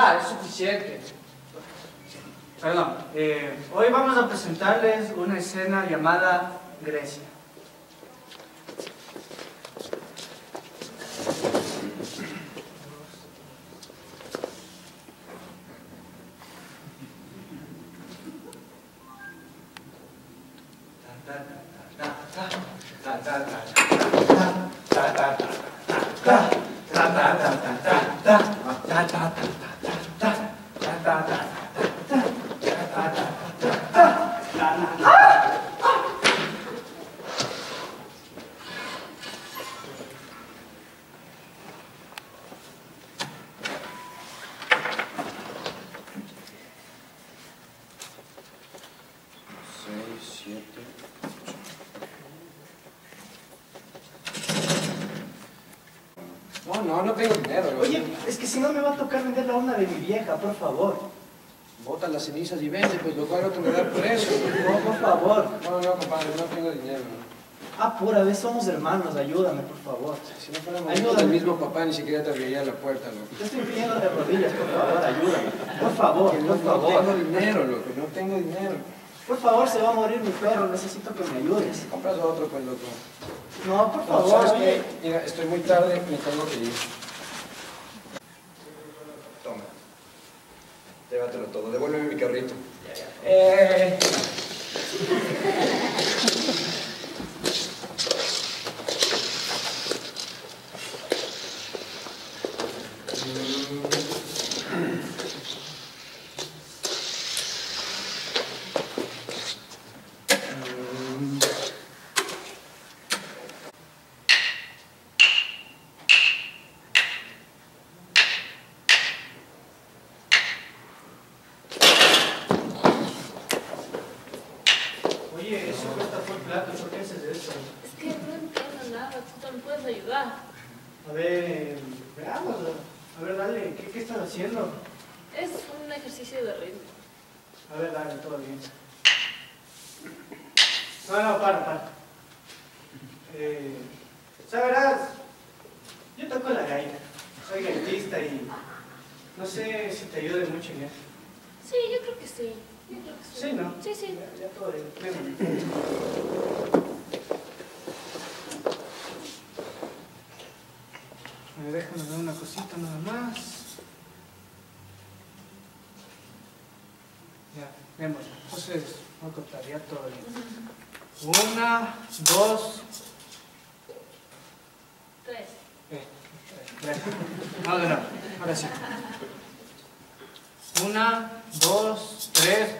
ya, es suficiente. Perdón, eh, hoy vamos a presentarles una escena llamada Grecia. No, no, no tengo dinero. Oye, es que si no me va a tocar vender la urna de mi vieja, por favor. Bota las cenizas y vende, pues lo cual otro me da por eso. No, por favor. No, no, compadre, no tengo dinero. ¿no? Ah, pura vez somos hermanos, ayúdame, por favor. Si no fuéramos Ayúdame. del mismo papá, ni siquiera te abriría la puerta, loco. Te estoy pidiendo de rodillas, por favor, ayúdame. Por favor, no, por no tengo favor. dinero, loco, no tengo dinero. Por favor, se va a morir mi perro, necesito que me ayudes. Compras otro, pues, loco. No, por No, favor. ¿sabes oye. qué? Mira, estoy muy tarde, me tengo que ir. Devuélveme mi carrito. Eh, Oye, eso cuesta el plato, ¿por qué haces eso? Es que no entiendo nada, tú también puedes ayudar. A ver, eh, veamos. A ver, dale, ¿qué, qué estás haciendo? Es un ejercicio de ritmo. A ver, dale, todo bien. No, no, para, para. Eh, Sabrás, yo toco la gaita. Soy gaitista y no sé si te ayude mucho en eso. Sí, yo creo que sí. Sí. ¿no? Sí, sí. Ya, ya todo bien. Ver, déjame ver una cosita nada más. Ya, vemos. Entonces, voy a contar ya todo bien. Una, dos, Tres. eh, tres. No, de nuevo. Ahora sí. Una, dos, tres,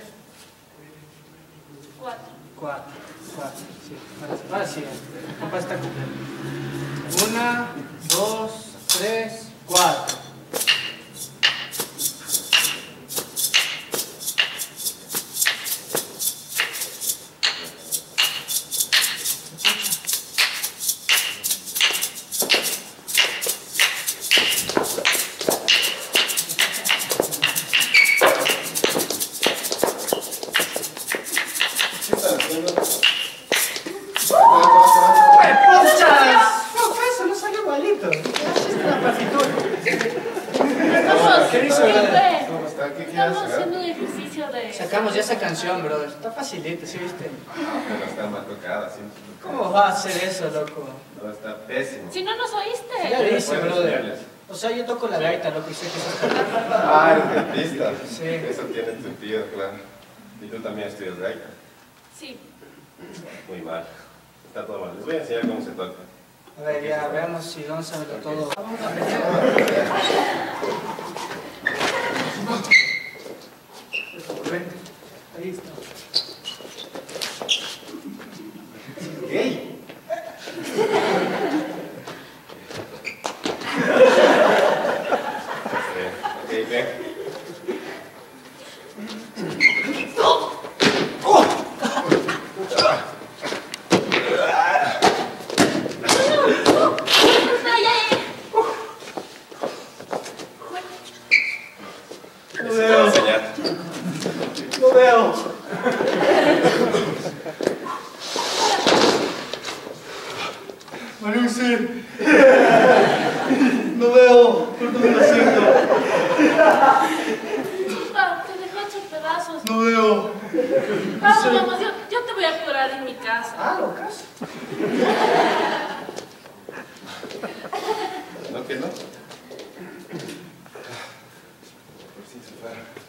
Cuatro. cuatro. Sí. Sí. el compás está completo. Una, dos, tres, cuatro. ¿Qué estás haciendo? ¡Puchas! No, ¿qué eso? No salió igualito. ¿Qué haces en la partitura? Estamos, ¿Qué dice, ¿qué verdad? fue? ¿Cómo está? ¿Qué quieres Estamos hacer? haciendo un ejercicio de... Sacamos ya esa canción, brother. Está facilito, ¿sí viste? Pero está mal tocada, sí. ¿Cómo va a hacer eso, loco? No, está pésimo. Si no nos oíste. Ya dice, Puedes brother. enseñarles. O sea, yo toco la gaita, loco, y sé que eso está... Ah, eres dentista. Sí. Eso tiene sentido, claro. Y tú también estudias gaita. Sí. Muy mal. Está todo mal. Les voy a enseñar cómo se toca. A ver, ya, veamos si Don sabe todo. Ven, pobrecito. Disculpa, te dejé hecho pedazos. No veo. Vamos, vamos, yo, yo, te voy a curar en mi casa. Ah, locas. No, que no. Pues Por si se fuera.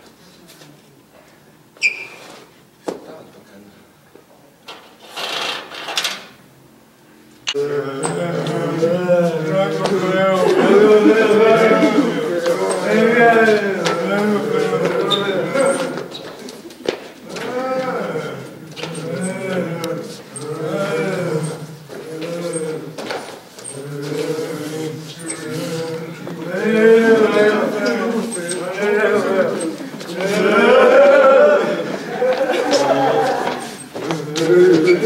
¿Será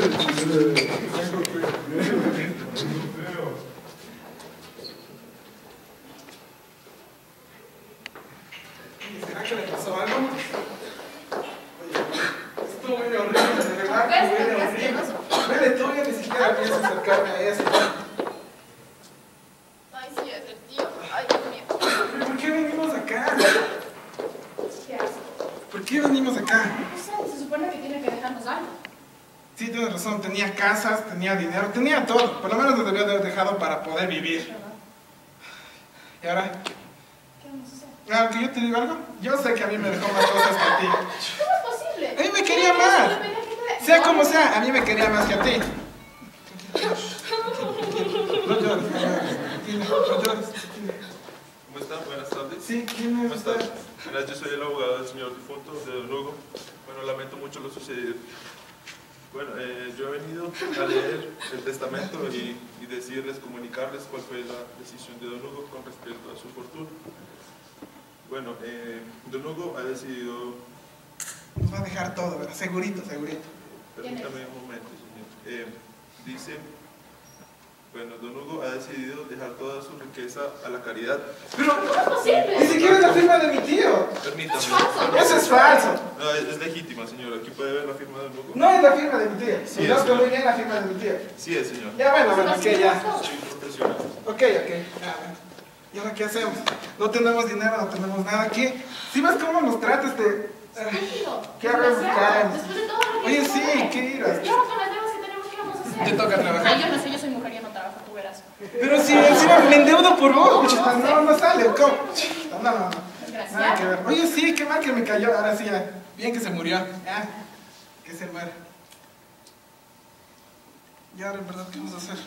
que le pasó algo? Estuvo horrible, de verdad, horrible. Yo ni siquiera pienso acercarme a. Ay, sí, es el tío. Ay, Dios mío. ¿Pero ¿Por qué venimos acá? ¿Qué hace? ¿Por qué venimos acá? No sé, se supone que tiene que dejarnos algo. Sí, tienes razón, tenía casas, tenía dinero, tenía todo. Por lo menos nos debió haber dejado para poder vivir. Y ahora, ¿Qué vamos a hacer? ah, que yo te digo algo. Yo sé que a mí me dejó más cosas que a ti. ¿Cómo es posible? A mí me quería más. Sea como sea, a mí me quería más que a ti. No llores, no llores. Tranquila, No llores. ¿Cómo están? Buenas tardes. Sí, ¿quién ¿Cómo es están? usted? Mira, yo soy el abogado del señor difunto, de Hugo. Bueno, lamento mucho lo sucedido. Bueno, eh, yo he venido a leer el testamento y, y decirles, comunicarles cuál fue la decisión de Don Hugo con respecto a su fortuna. Bueno, eh, Don Hugo ha decidido, Nos va a dejar todo, ¿verdad? Segurito, segurito. permítame un momento, señor. Eh, dice, bueno, Don Hugo ha decidido dejar toda su riqueza a la caridad. Pero ni siquiera es la firma de mi tío. Permítame. Eso es falso. No, es, es legítima, señor. Aquí puede ver la firma de Don Hugo. No es la firma de mi tío. Sí, Conozco es. muy bien la firma de mi tío. Sí es, señor. Ya bueno, bueno, ok, ya. Soy profesional. Ok, ok. Ya, bueno. ¿Y ahora qué hacemos? No tenemos dinero, no tenemos nada. ¿Qué? ¿Sí ves cómo nos trata este...? Estúpido. ¿Qué. Karen? Después de todo lo que Oye, sí. ¿qué irás? Y ahora con las deudas que tenemos, ¿qué vamos a hacer? Te toca trabajar. Ay, yo no sé, yo soy no. Pero si encima me endeudo por vos. chuta, No, no sale. ¿Cómo? No, no, no. Nada que ver. Oye, sí, qué mal que me cayó. Ahora sí, ya. Bien que se murió. Ya. Que se muera. Y ahora, en verdad, ¿qué vamos a hacer?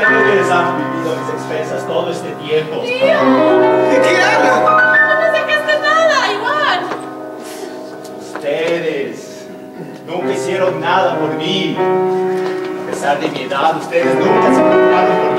Ustedes han vivido a mis expensas todo este tiempo. ¿De qué hablas? No me sacaste nada, igual. Ustedes nunca hicieron nada por mí. A pesar de mi edad, ustedes nunca se preocuparon por mí.